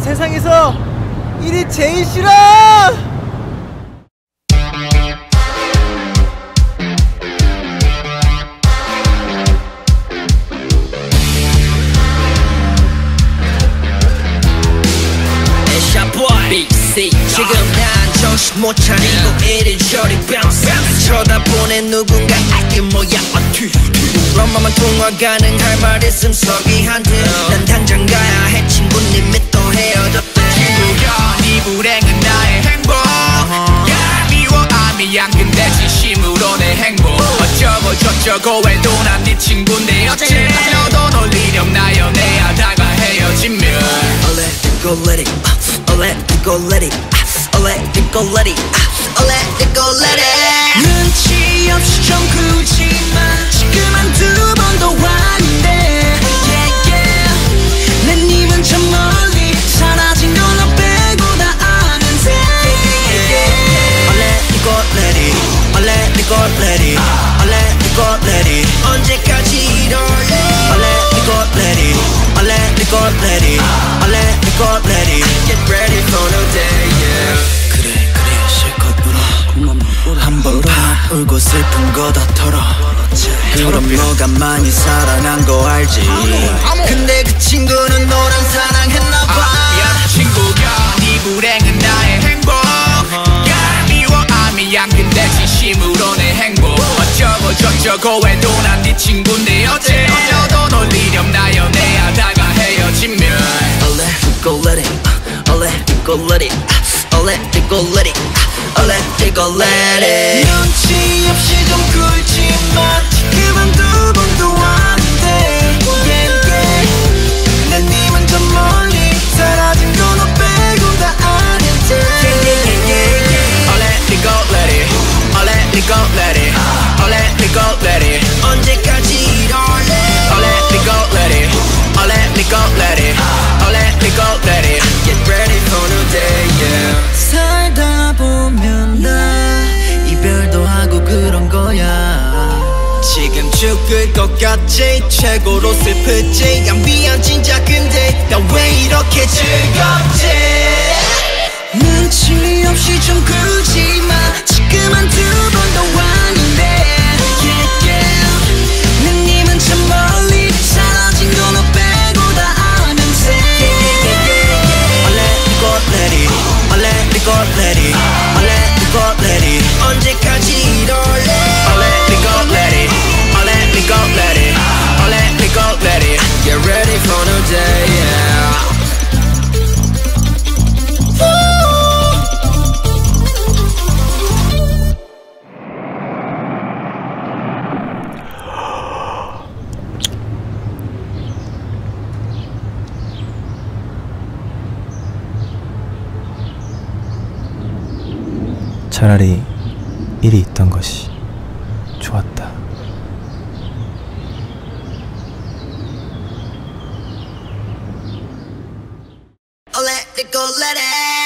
세상에서 일이 제일 싫어! 지금 난 정신 못 차리고 이리저리 bounce. 쳐다보네 누군가 알게 뭐야. 어튀 엄마만 통화 가능할 말 있음 어쩌고 저쩌고 해도 난네 친구인데 어째 너도 놀리렴 나 연애하다가 헤어지면 let it go let it uh, let it go let it uh, let it go let it uh, let it go let it 눈치 없이 좀 굴지마 지금 한두 번도 왔는데 yeah, yeah. 내 님은 저 멀리 사라진 건 너 빼고 다 아는데 I'll let it go let it let it go let it go it 언제까지 이럴래? I'll let it go let it I'll let it go let it I'll let it go let it Get ready for the day yeah. 그래 그래 실컷 울어 한번 팍 울고 슬픈 거 다 털어. 그럼 너가 많이 사랑한 거 알지? 근데 그 친구는 너랑 사랑했나 봐. 야 친구야 네 불행은 나의 행복. 야 미워 아 미안 근데 진심으로 내 행복 어쩌고 저쩌고 해도 난네 친구인데 어째 너도 놀리렴 나 연애하다가 헤어지면 I'll let it go let it I'll let it go let it I'll let it go let it I'll let it go let it Let it Get ready for the day 살다 보면 나 이별도 하고 그런 거야. 지금 죽을 것 같지? 최고로 슬프지? 야 미안 진짜 근데 나 왜 이렇게 즐겁지? 눈치 없이 좀 굴지 차라리 일이 있던 것이 좋았다. Let it go.